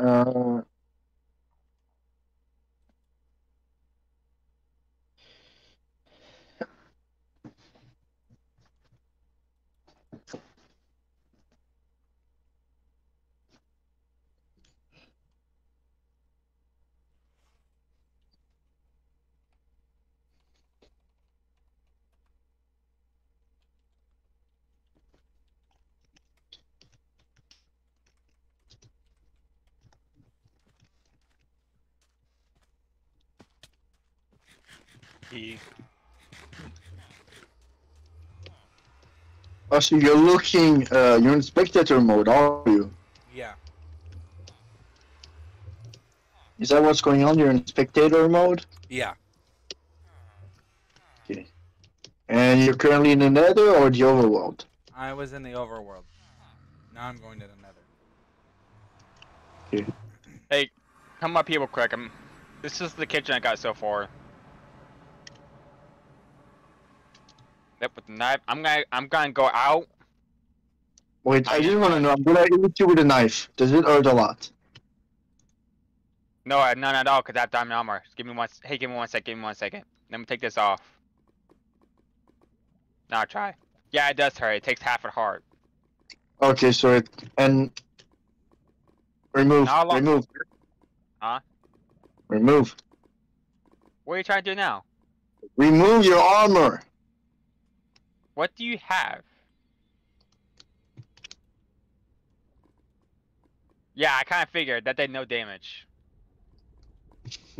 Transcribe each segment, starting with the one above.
Uh, Oh, so you're looking, uh, you're in spectator mode, are you? Yeah. Is that what's going on? You're in spectator mode? Yeah. Okay. And you're currently in the nether or the overworld? I was in the overworld. Now I'm going to the nether. Okay. Hey, come up here real quick. I'm, this is the kitchen I got so far. Yep, with the knife. I'm gonna I'm gonna go out. Wait, I just want to know, I'm gonna hit you with a knife. Does it hurt a lot? No, uh, I- none at all, cause I have diamond armor. Just give me one. Hey, give me one sec. Give me one second. Let me take this off. Now try. Yeah, it does hurt. It takes half a heart. Okay, so it, and remove, remove. Huh? Remove. What are you trying to do now? Remove your armor. What do you have? Yeah, I kind of figured that did no damage.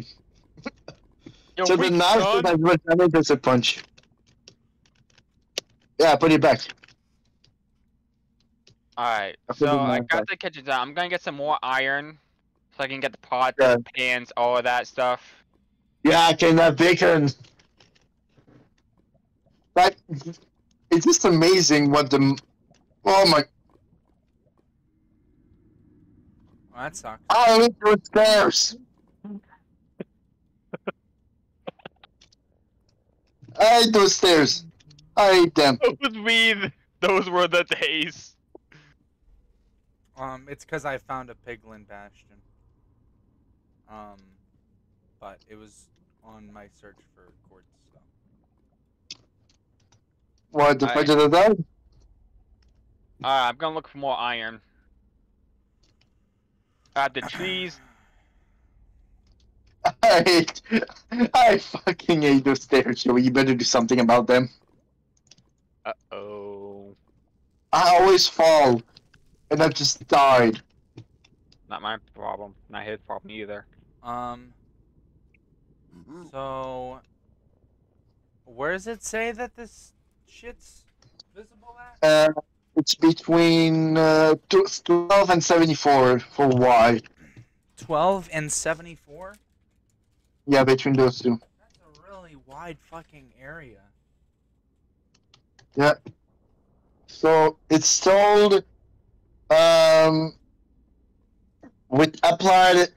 Yo, so the knife does as much damage as a punch. Yeah, put it back. Alright, so I got back. the kitchen done. I'm gonna get some more iron so I can get the pots, Yeah. pans, all of that stuff. Yeah, I can have bacon. That it's just amazing what the oh my Well, that sucks. I hate those stairs. I hate those stairs. I hate them. Those we, those were the days. Um, it's because I found a piglin bastion. Um, but it was on my search for quartz. So. What the I- fuck did I die? Alright, I'm gonna look for more iron. I have the trees. I hate I fucking hate those stairs, Joey. You better do something about them. Uh oh. I always fall. And I've just died. Not my problem. Not his problem either. Um. So, where does it say that this shit's visible at? Uh, it's between uh, 12 and 74 for Y. 12 and 74? Yeah, between those two. That's a really wide fucking area. Yeah. So it's sold um, with applied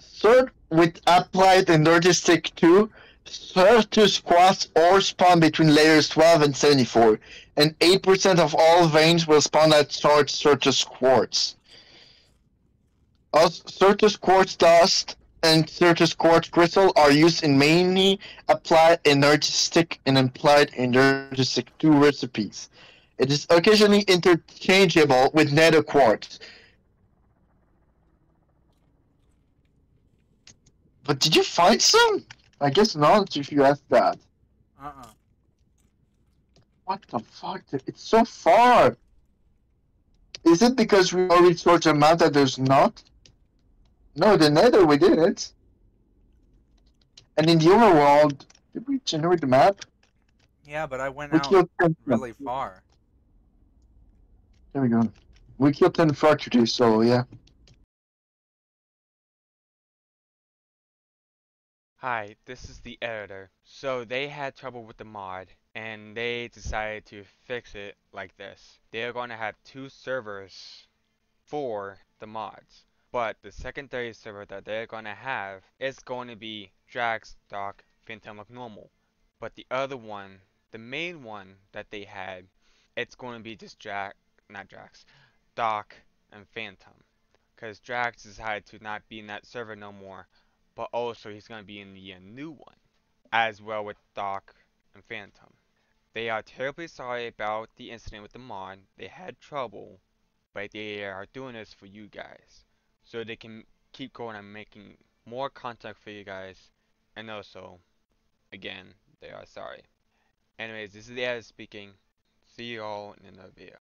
third with applied energistic two 30 squats or spawn between layers 12 and 74, and 8% of all veins will spawn at start Certus Quartz. Certus Quartz dust and Certus Quartz crystal are used in mainly applied energistic and implied energistic 2 recipes. It is occasionally interchangeable with nether quartz. But did you find some? I guess not if you ask that. Uh-uh. What the fuck? It's so far! Is it because we already sorted them map that there's not? No, the nether we did it. And in the overworld, did we generate the map? Yeah, but I went We out really far. There we go. We killed 10 fractures, so yeah. Hi, this is the editor. So they had trouble with the mod, and they decided to fix it like this. They are going to have two servers for the mods, but the secondary server that they're going to have is going to be Draxx, Doc, Phantom like normal. But the other one, the main one that they had, it's going to be just Draxx, not Draxx, Doc, and Phantom. because Draxx decided to not be in that server no more, but also he's going to be in the uh, new one, as well with Doc and Phantom. They are terribly sorry about the incident with the mod. They had trouble, but they are doing this for you guys, so they can keep going and making more content for you guys, and also, again, they are sorry. Anyways, this is the speaking. See you all in another video.